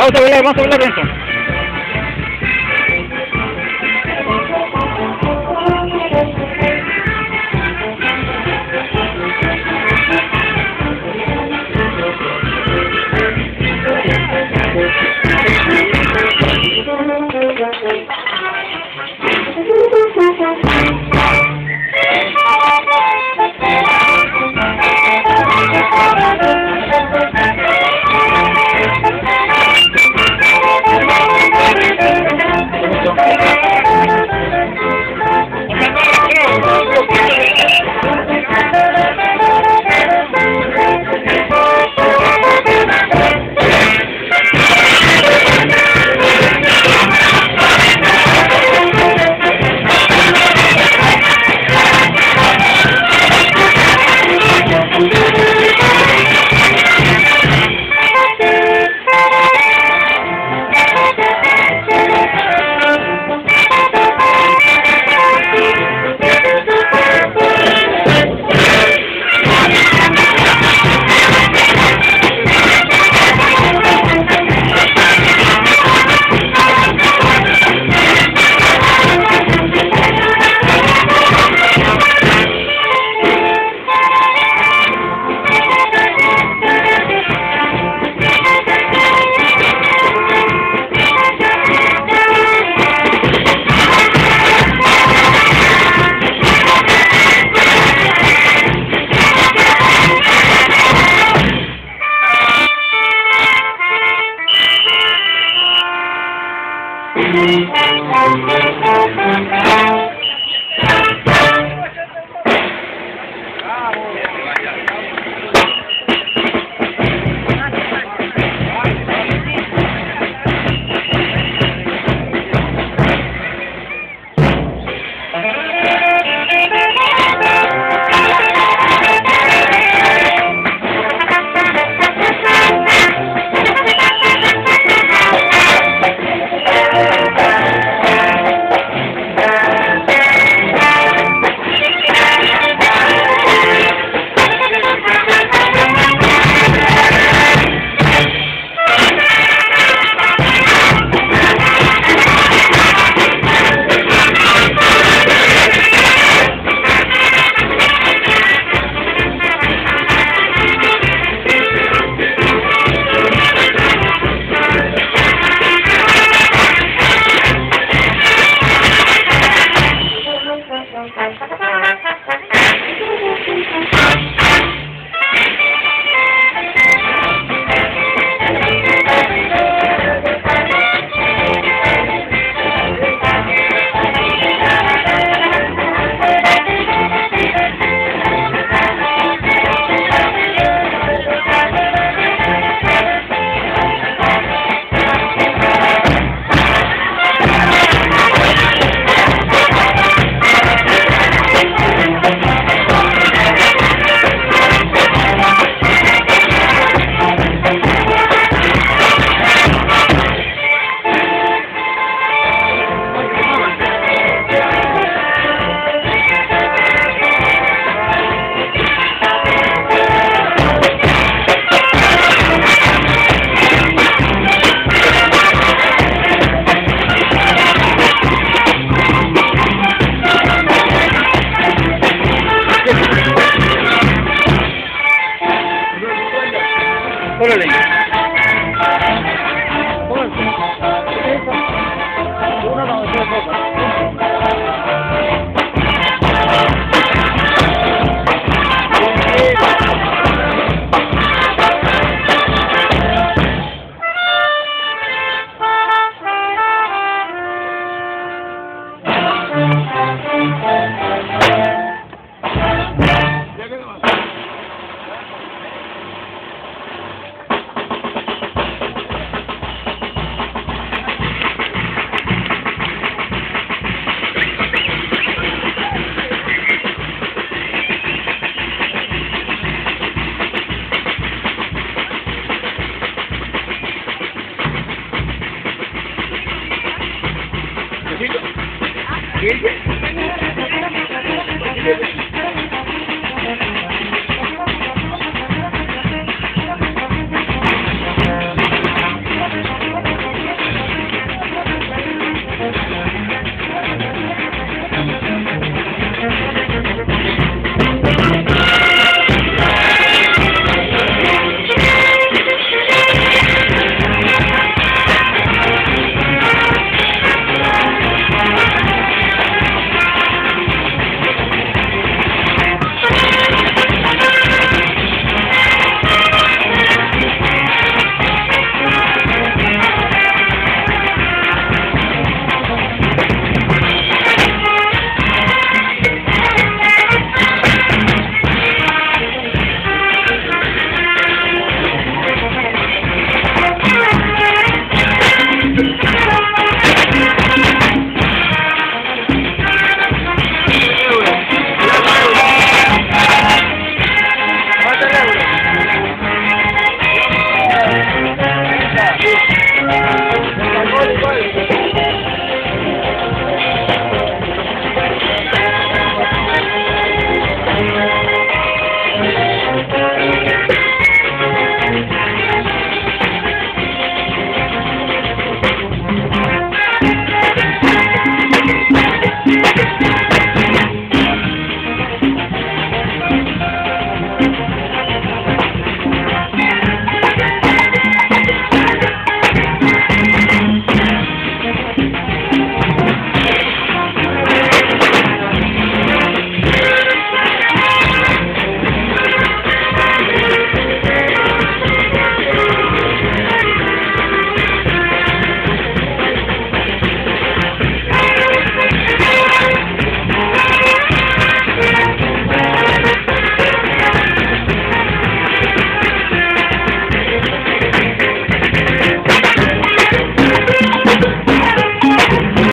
Vamos a bailar, vamos a bailar. Órale. Thank you.